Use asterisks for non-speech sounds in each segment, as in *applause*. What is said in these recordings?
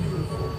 Beautiful.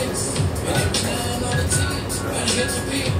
sticks. When I down on the team. when I hit your feet.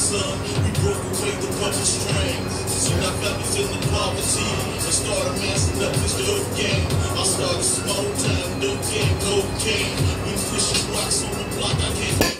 sun. We broke away the puppet strings. So now families in the poverty. I started massing up this dope game. I started small time, no game, cocaine. We pushing rocks on the block. I can't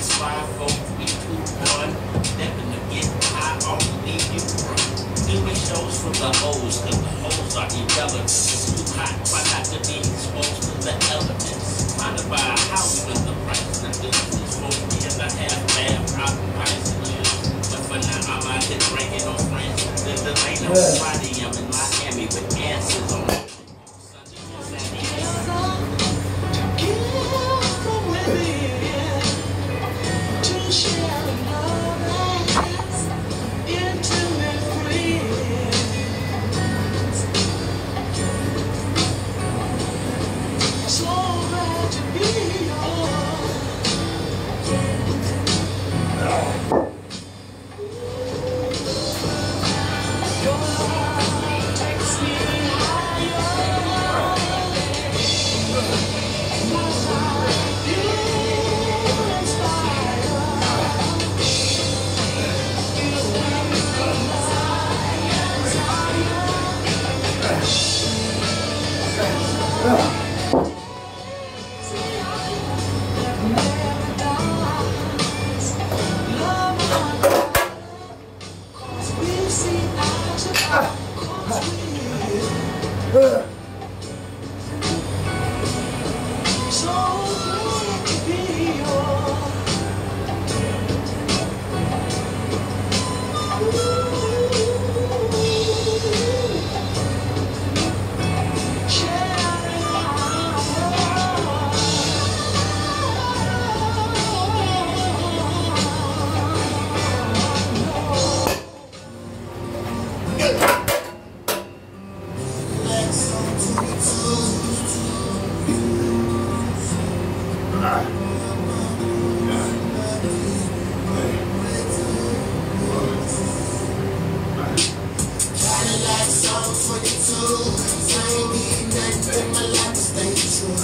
Texas.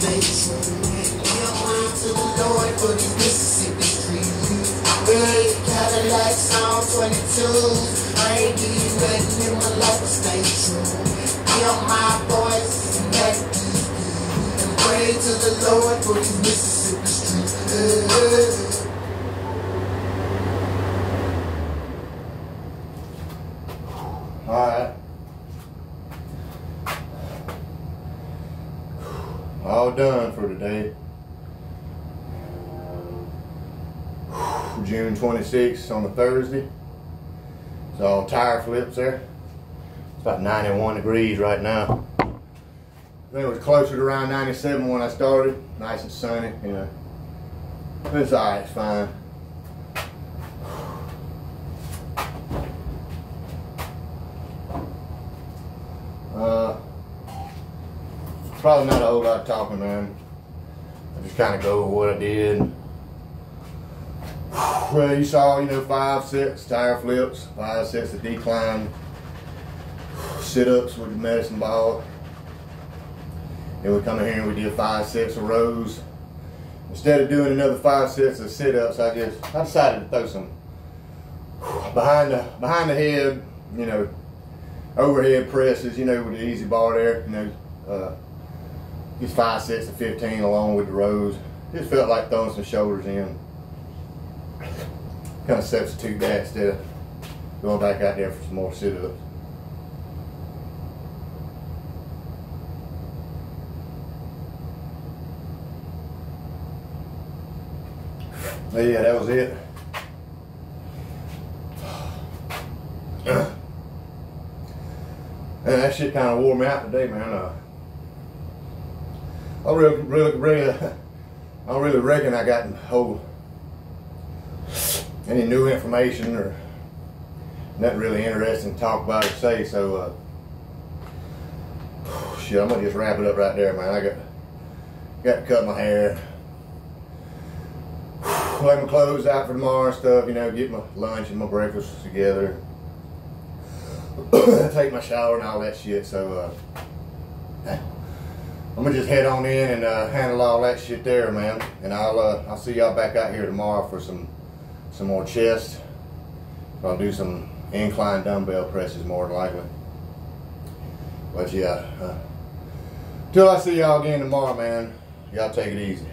states. Give way to the Lord for these Mississippi streets. Red Cadillac on 22. I ain't do nothing in my life station. Give my voice back to Pray to the Lord for these Mississippi streets. Uh, done for today. June 26th on a Thursday. So tire flips there. It's about 91 degrees right now. I think it was closer to around 97 when I started. Nice and sunny, you know. It's all right, it's fine. probably not a whole lot of talking, man. I just kind of go over what I did. Well, you saw, you know, five sets tire flips, five sets of decline, sit-ups with the medicine ball. Then we come in here and we did five sets of rows. Instead of doing another five sets of sit-ups, I just I decided to throw some behind the behind the head, you know, overhead presses, you know, with the EZ bar there, you know. Uh, just five sets of 15 along with the rows. Just felt like throwing some shoulders in. kind of substitute that instead of going back out there for some more sit-ups. Yeah, that was it. *clears throat* And that shit kind of wore me out today, man. Uh, I really, really, really, I don't really reckon I got whole any new information or nothing really interesting to talk about or say. So, uh, *sighs* shit, I'm gonna just wrap it up right there, man. I got got to cut my hair, *sighs* lay my clothes out for tomorrow and stuff. You know, get my lunch and my breakfast together. *clears throat* take my shower and all that shit. So uh, I'm gonna just head on in and uh, handle all that shit there, man. And I'll uh, I'll see y'all back out here tomorrow for some some more chest. I'll do some incline dumbbell presses more than likely. But yeah, uh, till I see y'all again tomorrow, man. Y'all take it easy.